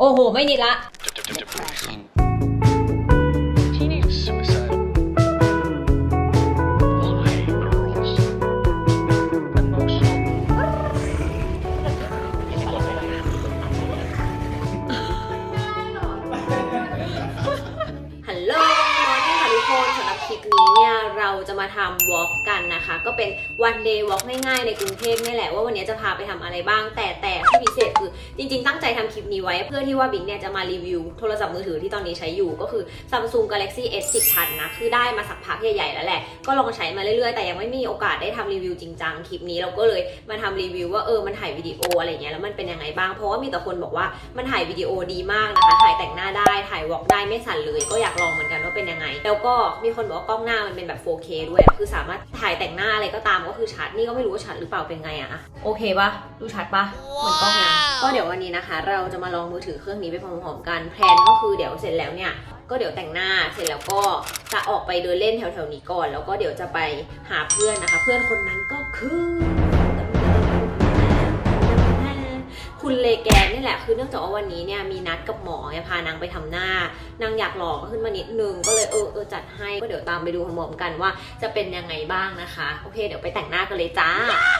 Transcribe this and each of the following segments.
โอ้โห ไม่นิดละ ฮัลโหลมอร์นิ่งค่ะทุกคนสำหรับคลิปนี้เนี่ย เราจะมาทำวอล์ก กันนะคะ ก็เป็นวันเดย์วอล์กง่ายๆในกรุงเทพนี่แหละว่าวันนี้จะพาไปทำอะไรบ้าง แต่แต่ที่พิเศษคือจริง ๆ ตั้งใจทำคลิปนี้ไว้ เพื่อที่ว่าบิ๊กเนี่ยจะมารีวิวโทรศัพท์มือถือที่ตอนนี้ใช้อยู่ก็คือ Samsung Galaxy S 10พันนะคือได้มาสักพักใหญ่ๆแล้วแหละก็ลองใช้มาเรื่อยๆ แต่ยังไม่มีโอกาสได้ทำรีวิวจริงจังคลิปนี้เราก็เลยมาทำรีวิวว่าเออมันถ่ายวิดีโออะไรเงี้ยแล้วมันเป็นยังไงบ้างเพราะว่ามีแต่คนบอกว่ามันถ่ายวิดีโอดีมากนะคะถ่ายแต่งหน้าได้ถ่ายวอล์กได้ไม่สั่นเลย ก็อยากลองเหมือนกันว่าเป็นยังไง แล้วก็มีคนบอกว่ากล้องหน้ามันเป็นแบบ 4K ด้วยคือสามารถถ่ายแต่งหน้าอะไรก็ตามก็คือชัด นี่ก็ไม่รู้ว่าชัดหรือเปล่าเป็นไงอะโอเคปะดูชัดปะเหมือนกล้องยังก็เดี๋ยววันนี้นะคะ เราจะมาลองมือถือเครื่องนี้ไปพร้อมๆกันแพลนก็คือเดี๋ยวเสร็จแล้วเนี่ยก็เดี๋ยวแต่งหน้าเสร็จแล้วก็จะออกไปเดินเล่นแถวๆนี้ก่อน แล้วก็เดี๋ยวจะไปหาเพื่อนนะคะ เพื่อนคนนั้นก็คือ คุณเลแกนนี่แหละคือเนื่องจากว่าวันนี้เนี่ยมีนัดกับหมอไงพานางไปทำหน้านางอยากหล่อขึ้นมานิดนึงก็เลยเออเออจัดให้ก็เดี๋ยวตามไปดูพร้อมกันว่าจะเป็นยังไงบ้างนะคะ โอเค เดี๋ยวไปแต่งหน้ากันเลยจ้า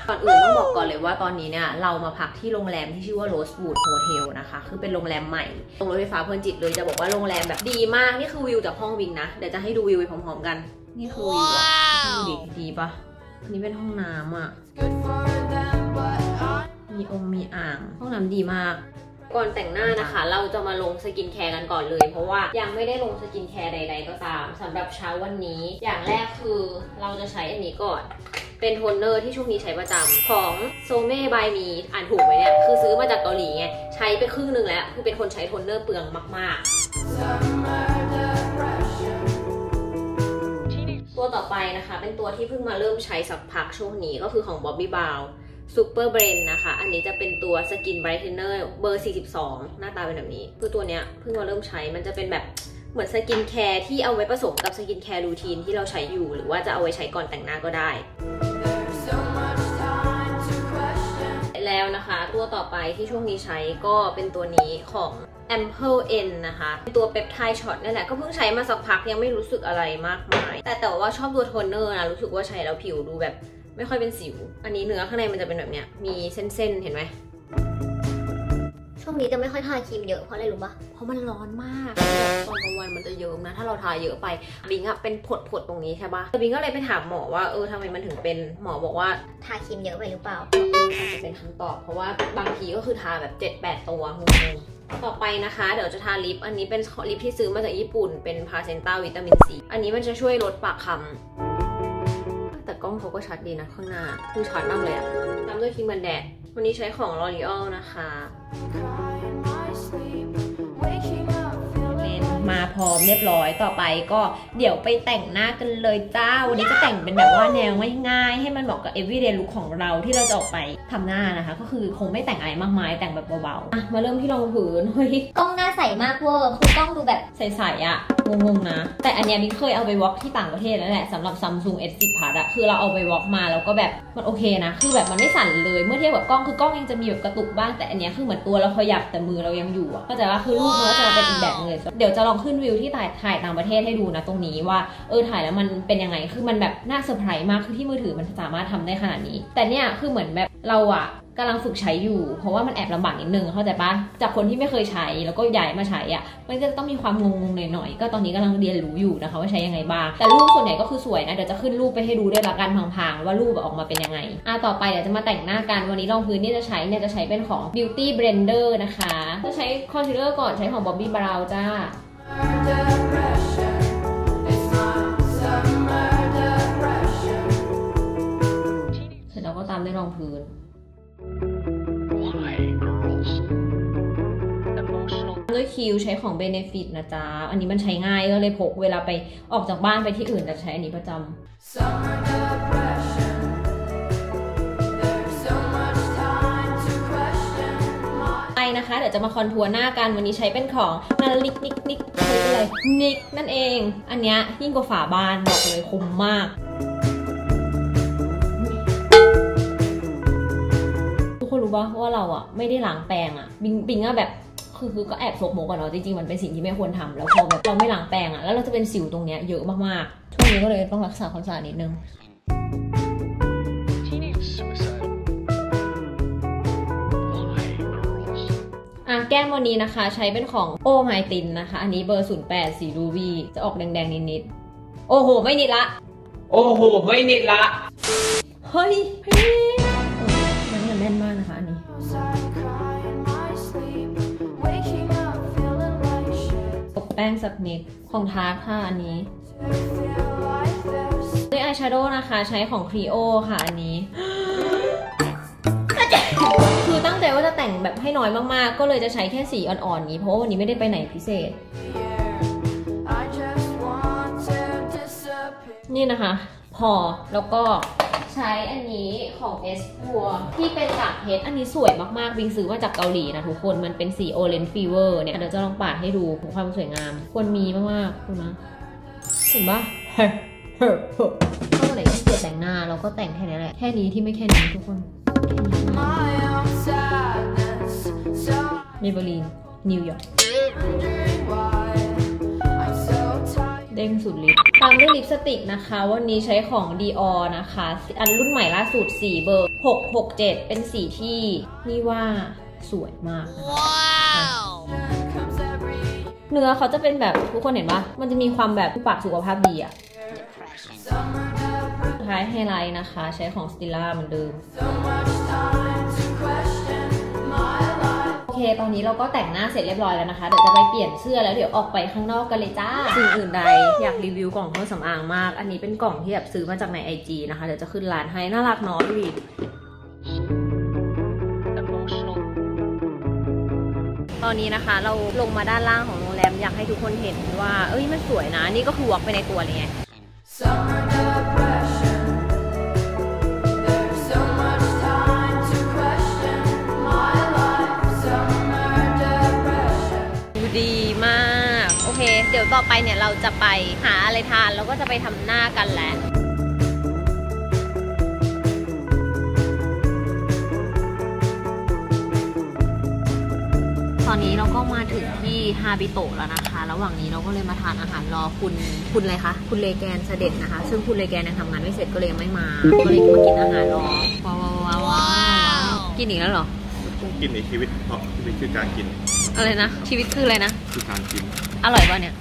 ก่อนอื่นต้องบอกก่อนเลยว่าตอนนี้เนี่ยเรามาพักที่โรงแรมที่ชื่อว่า Rosewood Hotel นะคะคือเป็นโรงแรมใหม่ตรงรถไฟฟ้าเพลินจิตเลยจะบอกว่าโรงแรมแบบดีมากนี่คือวิวจากห้องวิงนะเดี๋ยวจะให้ดูวิวไปพร้อมๆกัน นี่คือวิวอะดูดิดีปะ อันนี้เป็นห้องน้ำอะ มีองค์มีอ่างห้องน้ำดีมาก ก่อนแต่งหน้านะคะ เราจะมาลงสกินแคร์กันก่อนเลย เพราะว่ายังไม่ได้ลงสกินแคร์ใด ๆ ก็ตามสำหรับเช้าวันนี้ อย่างแรกคือเราจะใช้อันนี้ก่อนเป็นโทนเนอร์ที่ช่วงนี้ใช้ประจำของ Some By Mi อ่านถูกไหมเนี่ย คือซื้อมาจากเกาหลีไง ใช้ไปครึ่งหนึงแล้ว คือเป็นคนใช้โทนเนอร์เปลืองมาก ๆ ตัวต่อไปนะคะ เป็นตัวที่เพิ่งมาเริ่มใช้สักพักช่วงนี้ก็คือของ Bobbi Brown Super Brain นนะคะ อันนี้จะเป็นตัว Skin Brightener เบอร์ 42 หน้าตาเป็นแบบนี้ คือตัวเนี้ยเพิ่งมาเริ่มใช้ มันจะเป็นแบบเหมือนสกินแคร์ที่เอาไว้ผสมกับสกินแคร์ routine ที่เราใช้อยู่ หรือว่าจะเอาไว้ใช้ก่อนแต่งหน้าก็ได้ แล้วนะคะ ตัวต่อไปที่ช่วงนี้ใช้ก็เป็นตัวนี้ของ Ample N นะคะเป็นตัว peptide shot นี่แหละ ก็เพิ่งใช้มาสักพักยังไม่รู้สึกอะไรมากมาย แต่แต่ว่าชอบตัวโทนเนอร์นะ รู้สึกว่าใช้แล้วผิวดูแบบ ไม่ค่อยเป็นสิว อันนี้เนื้อข้างในมันจะเป็นแบบเนี้ย มีเส้นๆ เห็นไหม ช่วงนี้จะไม่ค่อยทาครีมเยอะเพราะอะไรรู้ปะเพราะมันร้อนมาก ตอนกลางวันมันจะเยิ้มนะ ถ้าเราทาเยอะไป บริ้งค์อะเป็นผดๆตรงนี้ใช่ปะแต่บริ้งค์ก็เลยไปถามหมอว่าเออทำไมมันถึงเป็น หมอบอกว่าทาครีมเยอะไปหรือเปล่าอาจจะเป็นคำตอบ เพราะว่าบางทีก็คือทาแบบ 7-8 ตัวงงๆต่อไปนะคะ เดี๋ยวจะทาลิป อันนี้เป็นลิปที่ซื้อมาจากญี่ปุ่น เป็น placenta วิตามินซี อันนี้มันจะช่วยลดปากคล้ำแต่กล้อง เขาก็ชัดดีนะข้างหน้า คือชัดมากเลยอะตามด้วยครีมกันแดด วันนี้ใช้ของ L'Oreal นะคะมาพร้อมเรียบร้อยต่อไปก็เดี๋ยวไปแต่งหน้ากันเลยจ้า วันนี้จะแต่งเป็นแบบว่าแนวง่ายๆ ให้มันเหมาะกับ everyday look ของเราที่เราจะออกไปทำหน้านะคะ ก็คือคงไม่แต่งอะไรมากมายแต่งแบบเบาๆอะมาเริ่มที่รองพื้นเฮ้ยกล้องหน้าใสมากเวอร์คือกล้องดูแบบใสๆอะงงๆนะ แต่อันเนี้ยมิ้นเคยเอาไปวอล์กที่ต่างประเทศแล้วแหละสำหรับ Samsung S10 Plus อะคือเราเอาไปวอล์กมาแล้วก็แบบมันโอเคนะ คือแบบมันไม่สั่นเลยเมื่อเทียบกับกล้องคือกล้องยังจะมีแบบกระตุกบ้างแต่อันเนี้ยคือเหมือนตัวเราขยับแต่มือเรายังอยู่อะก็จะว่าคือรูปมันก็จะเป็นอีกแบบนึงเลย เดี๋ยวจะลองขึ้นวิวที่ถ่ายถ่ายต่างประเทศให้ดูนะตรงนี้ว่าเออถ่ายแล้วมันเป็นยังไงคือมันแบบน่าเซอร์ไพรส์มากคือที่มือถือมันสามารถทำได้ขนาดนี้ แต่เนี่ยคือเหมือนแบบ เราอะกำลังฝึกใช้อยู่ เพราะว่ามันแอบลำบากนิดนึงเข้าใจปะจากคนที่ไม่เคยใช้แล้วก็ย้ายมาใช้อะมันก็จะต้องมีความงงๆหน่อยๆก็ตอนนี้กำลังเรียนรู้อยู่นะคะว่าใช้ยังไงบ้างแต่รูปส่วนใหญ่ก็คือสวยนะเดี๋ยวจะขึ้นรูปไปให้ดูด้วยละกันพังๆว่ารูปออกมาเป็นยังไงอะต่อไปเดี๋ยวจะมาแต่งหน้ากันวันนี้รองพื้นที่จะใช้เนี่ยจะใช้เป็นของ Beauty Blender นะคะจะใช้คอนซีลเลอร์ก่อนใช้ของ Bobbi Brown จ้า ก็ตามด้วยรองพื้น Why, girls? Emotional. ด้วยคิวใช้ของ Benefit นะจ๊ะ อันนี้มันใช้ง่ายก็เลยพกเวลาไปออกจากบ้านไปที่อื่นจะใช้อันนี้ประจำไปนะคะเดี๋ยวจะมาคอนทัวร์หน้ากันวันนี้ใช้เป็นของนาลิกนิกนิกใช้เป็นอะไรนิกนั่นเอง อันเนี้ยยิ่งกว่าฝาบ้านบอกเลยคุ้มมาก รู้ป่ะว่าเราอะไม่ได้ล้างแปรงอะบิงบิงอะแบบคือคือก็แอบซกมกอะเนาะจริงๆมันเป็นสิ่งที่ไม่ควรทำแล้วพอแบบเราไม่ล้างแปรงอะแล้วเราจะเป็นสิวตรงเนี้ยเยอะมากๆช่วงนี้ก็เลยต้องรักษาความสะอาดนิดนึง Teenage suicide. Why, girls? อะแก้มวันนี้นะคะ ใช้เป็นของโอไมตินนะคะ อันนี้เบอร์ 08 สีรูบี้จะออกแดงๆ นิดๆ โอ้โห ไม่นิดละ โอ้โห ไม่นิดละ เฮ้ยเฮ้ย แป้งสักนิดของทาร์ค่ะอันนี้ด้วยอายแชโดว์นะคะใช้ของ Clio ค่ะอันนี้ คือตั้งใจว่าจะแต่งแบบให้น้อยมากๆ ก็เลยจะใช้แค่สีอ่อนๆ นี้ เพราะวันนี้ไม่ได้ไปไหนพิเศษ นี่นะคะ พอแล้วก็ ใช้อันนี้ของ S พัวที่เป็นจากเพชรอันนี้สวยมากๆ วิงซื้อมาจากเกาหลีนะทุกคน มันเป็นสี Orange Fever เนี่ย เดี๋ยวจะลองปาดให้ดูของความสวยงาม ควรมีมากๆคุณนะเห็นปะเฮ้เฮ้เฮ้ถ้าวันไหนที่เกียจแต่งหน้าเราก็แต่งแค่นี้แหละ แค่นี้ที่ไม่แค่นี้ทุกคน My own sadness. So เมเบลีนนิวยอร์ก เด้งสุดฤทธิ์ตามด้วยลิปสติกนะคะ วันนี้ใช้ของ Dior นะคะ อันรุ่นใหม่ล่าสุดสีเบอร์ 667 เป็นสีที่นี่ว่าสวยมากนะคะ Comes every เนื้อเขาจะเป็นแบบทุกคนเห็นปะมันจะมีความแบบปากสุขภาพดีอะ summer depression. สุดท้ายไฮไลท์นะคะ ใช้ของ Stila เหมือนเดิม เคตอนนี้เราก็แต่งหน้าเสร็จเรียบร้อยแล้วนะคะ เดี๋ยวจะไปเปลี่ยนเสื้อแล้วเดี๋ยวออกไปข้างนอกกันเลยจ้าสิ่งอื่นใดอยากรีวิวกล่องเครื่องสำอางมาก อันนี้เป็นกล่องที่แบบซื้อมาจากใน IG นะคะ เดี๋ยวจะขึ้นร้านให้น่ารักเนาะดูดิตอนนี้นะคะเราลงมาด้านล่างของโรงแรมอยากให้ทุกคนเห็นว่า เอ้ยมันสวยนะ นี่ก็คือวอล์กไปในตัวเลยไง ดี๋ยวต่อไปเนี่ยเราจะไปหาอะไรทานแล้วก็จะไปทำหน้ากันแหละตอนนี้เราก็มาถึงที่ฮาบิโตะแล้วนะคะ ระหว่างนี้เราก็เลยมาทานอาหารรอคุณคุณอะไรคะ คุณเลแกนเสด็จนะคะ ซึ่งคุณเลแกนยังทำงานไม่เสร็จก็เลยยังไม่มา ก็เลยมากินอาหารรอ ว้าวว้าวว้าวกินอีกแล้วเหรอกินในชีวิตเพราะชีวิตคือการกิน อะไรนะ ชีวิตคืออะไรนะ คือการกิน อร่อยป่ะเนี่ย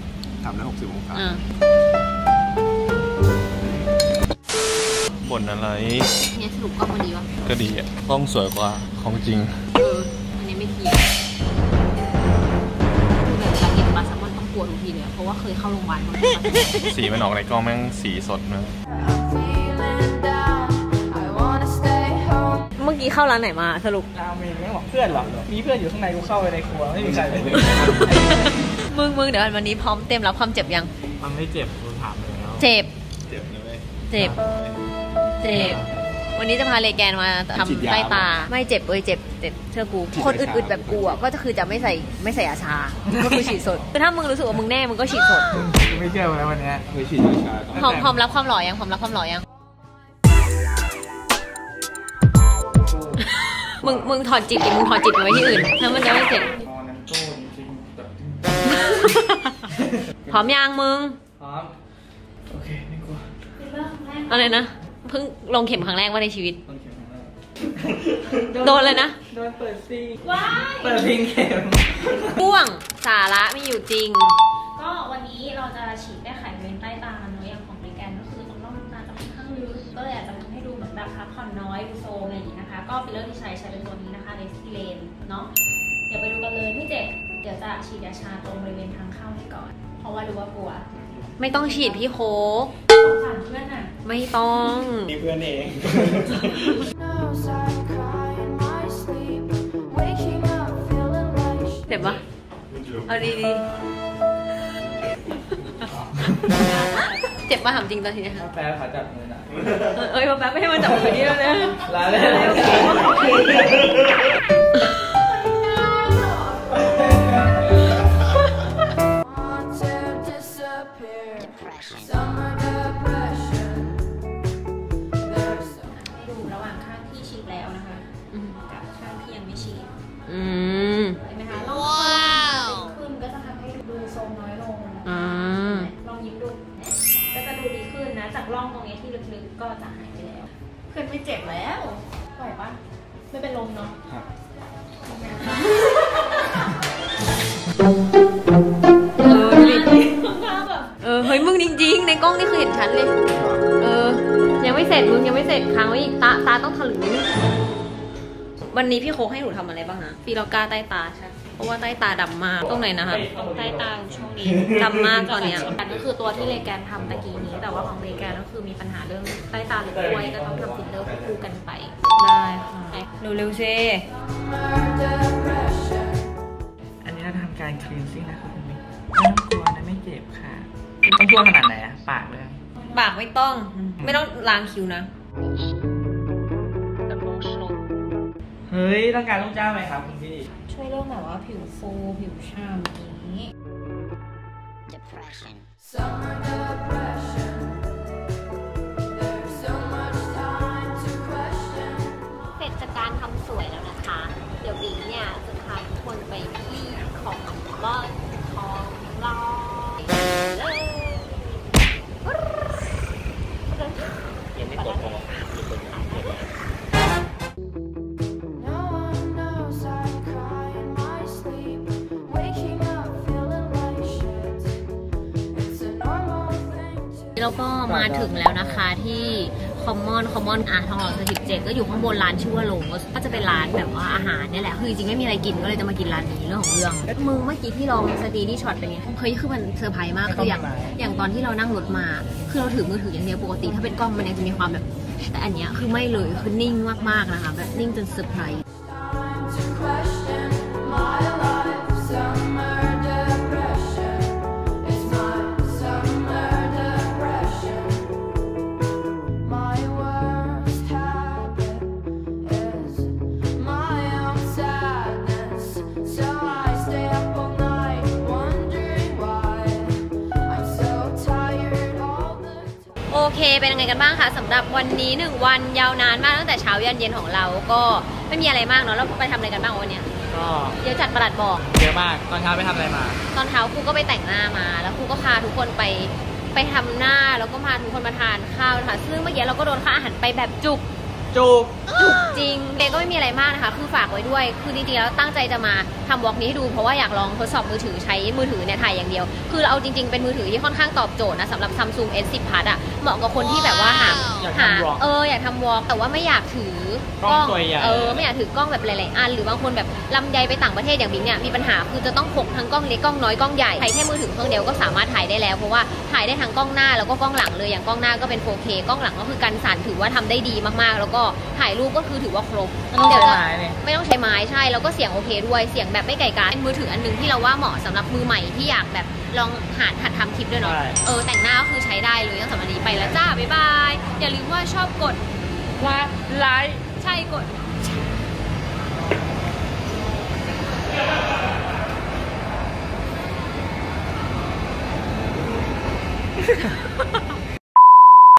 ทำแล้วหกสิบองศาอ่าบ่นอะไรเนี่ยสรุปกล้องมันดีวะก็ดีอะกล้องสวยกว่าของจริง เออ อันนี้ไม่เทียบคือแบบเวลากินปลาแซลมอนต้องกลัวทุกทีเลยอะเพราะว่าเคยเข้าโรงพยาบาลมาสีมันออกในกล้องแม่งสีสดนะ Feeling down. I wanna stay home. เมื่อกี้เข้าร้านไหนมาสรุปราเมงไม่บอกเพื่อนเหรอมีเพื่อนอยู่ข้างในกูเข้าไปในครัวไม่มีใครเลย มึงมึงเดี๋ยววันนี้พร้อมเต็มรับความเจ็บยัง มันไม่เจ็บกูถามแล้วเจ็บ เจ็บนะเว้ยเจ็บ เจ็บ วันนี้จะพาเลแกนมาฉีดทำยาใต้ตา ไม่เจ็บเอ้ยเจ็บเจ็บเชื่อกู คนอึดๆแบบกูอะก็จะคือจะไม่ใส่ไม่ใส่ยาชา ก็คือฉีดสดคือถ้ามึงรู้สึกว่ามึงแน่มึงก็ฉีดสดกูไม่เชื่อแล้ววันเนี้ยเคยฉีดยาชาตอนพร้อมพร้อมรับความหล่อยังพร้อมรับความหล่อยังมึงมึงถอดจิตดิมึงถอดจิตไปไว้ที่อื่นแล้วมันจะไม่เจ็บ พร้อมยังมึง พร้อม โอเค ไม่กลัวอะไรนะ เพิ่งลงเข็มครั้งแรกว่าในชีวิตต้องเข็มของเราโดนเลยนะ โดนเปิดซิงเปิดพิงเข็มพ่วงสาระมีอยู่จริง ก็วันนี้เราจะฉีดแก้ไขบริเวณใต้ตาเนอะอย่างของบริแกนก็คือตรงร่องน้ำตาจะค่อนข้างลึกก็เลยอาจจะทำให้ดูเหมือนแบบพักผ่อนน้อยดูโทรมอะไรอย่างนี้นะคะ ก็ฟิลเลอร์ที่ใช้ใช้เป็นตัวนี้นะคะ Restylaneเนาะเดี๋ยวไปดูกันเลยไม่เจ็บเดี๋ยวจะฉีดยาชาตรงบริเวณทางเข้าให้ก่อน เพราะว่ารู้ว่ากลัว ไม่ต้องฉีดพี่โคกสงสารเพื่อนอะ ไม่ต้อง นี่เพื่อนเอง Knows I cry in my sleep. Waking up feeling like shit. เจ็บปะเอาดีดีเจ็บปะถามจริงตอนทีเนี้ยค่ะแปลขาจับมือหน่อยเอ้ยมาแป๊บไม่ให้มันจับมือนี่แล้วนะลาเลย ครับดูระหว่างข้างที่ชิดแล้วนะคะ กับข้างที่ยังไม่ชิดมเห็นไหมคะลองขึ้นก็จะทำให้ดูทรงน้อยลงลองยิ้มดูก็จะดูดีขึ้นนะ จากร่องตรงนี้ที่ลึกๆก็จะหายไปแล้ว เพื่นไม่เจ็บแล้วไหวปะไม่เป็นลมเนาะ ร็จมึงยังไม่เสร็จค้างไว้อีกตาตาต้องถลึงนิดนึงวันนี้พี่โคกให้หนูทำอะไรบ้างนะฟีลอกาใต้ตาใช่ เพราะว่าใต้ตาดำมากตรงไหนนะคะใต้ตาช่วงนี้ดำมากตอนเนี้ย อันก็คือตัวที่เลแกนทำตะกี้นี้ แต่ว่าของเลแกนก็คือมีปัญหาเรื่องใต้ตาหรือด้วยก็ต้องทำฟิลเลอร์คู่กันไป ได้ค่ะเร็วๆซิอันนี้เราจะทำการคลีนซิ่งนะคะคุณมิ้นไม่ต้องกลัวนะไม่เจ็บค่ะ ต้องกลัวขนาดไหนอะปากเลย ปากไม่ต้อง ไม่ต้องล้างคิ้วนะ Emotional. เฮ้ยต้องการลูกจ้างไหมครับคุณพี่ ช่วยเรื่องแบบว่าผิวฟูผิวช่ำอย่างนี้ Summer depression. There's so much time to question. เสร็จจากการทำสวยแล้วนะคะ เดี๋ยวบิงเนี่ยจะพาทุกคนไปที่ของบ้านของเราเแล้วก็มาถึงแล้วนะคะที่ Commons Commons อะทองหล่อสิบเจ็ดก็อยู่ข้างบนร้านชื่อว่าโลงก็จะเป็นร้านแบบว่าอาหารนี่แหละคือจริงไม่มีอะไรกินก็เลยจะมากินร้านนี้เรื่องของเรื่องมึงเมื่อกี้ที่ลอง steady shot เป็นไงเฮ้ยคือมันเซอร์ไพรส์มากคืออย่างอย่างตอนที่เรานั่งรถมา คือเราถือมือถืออย่างเดียวปกติถ้าเป็นกล้องมันยังจะมีความแบบ แต่อันเนี้ยคือไม่เลยคือนิ่งมากๆนะคะแบบนิ่งจนเซอร์ไพรส์ เคเป็นยังไงกันบ้างคะสำหรับวันนี้หนึ่งวันยาวนานมากตั้งแต่เช้ายันเย็นของเราก็ไม่มีอะไรมากเนาะเราไปทำอะไรกันบ้างวันเนี้ยก็เดี๋ยวจัดประหลัดบอกเยอะมากตอนเช้าไปทำอะไรมา ตอนเช้าครูก็ไปแต่งหน้ามา แล้วครูก็พาทุกคนไปไปทำหน้าแล้วก็พาทุกคนมาทานข้าวนะคะซึ่งเมื่อกี้เราก็โดนค่าอาหารไปแบบจุก จูบจุกจริงเดย์ก็ไม่มีอะไรมากนะคะ คือฝากไว้ด้วย คือจริงๆแล้วตั้งใจจะมาทำวอล์กนี้ให้ดูเพราะว่าอยากลองทดสอบมือถือใช้มือถือเนี่ยถ่ายอย่างเดียว คือเราเอาจริงๆเป็นมือถือที่ค่อนข้างตอบโจทย์นะสำหรับ Samsung S10 Plus อะเหมาะกับคนที่แบบว่าหาอยากหาทำวอล์กเอออยากทำวอล์กแต่ว่าไม่อยากถือกล้องตัวใหญ่ เออไม่อยากถือกล้องแบบหลายๆอันหรือบางคนแบบลำไยไปต่างประเทศอย่างบิงเนี่ยมีปัญหาคือจะต้องพกทั้งกล้องเล็กกล้องน้อยกล้องใหญ่ใช้แค่มือถือเครื่องเดียวก็สามารถถ่ายได้แล้วเพราะว่าถ่ายได้ทั้งกล้องหน้าแล้วก็กล้องหลังเลยอย่างกล้องหน้าก็เป็น 4K กล้องหลังก็คือกันสั่นถือว่าทำได้ดีมากๆ แล้วก็ถ่ายรูปก็คือถือว่าครบเดี๋ยวจะไม่ต้องใช้ไม้ใช่แล้วก็เสียงโอเคด้วยเสียงแบบไม่ไก่กาเป็นมือถืออันนึงที่เราว่าเหมาะสำหรับมือใหม่ที่อยากแบบลองหาหัดทำคลิปด้วยเนาะเออแต่งหน้าก็คือใช้ได้เลยตั้งแต่วันนี้ไปแล้วจ้าบ๊ายบายอย่าลืมว่าชอบกดว่าไลค์ใช่กด哈哈哈哈